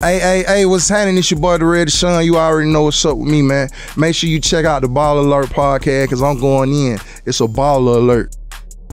Hey, hey, hey, what's happening? It's your boy, Derez De'Shon. You already know what's up with me, man. Make sure you check out the Baller Alert podcast because I'm going in. It's a Baller Alert.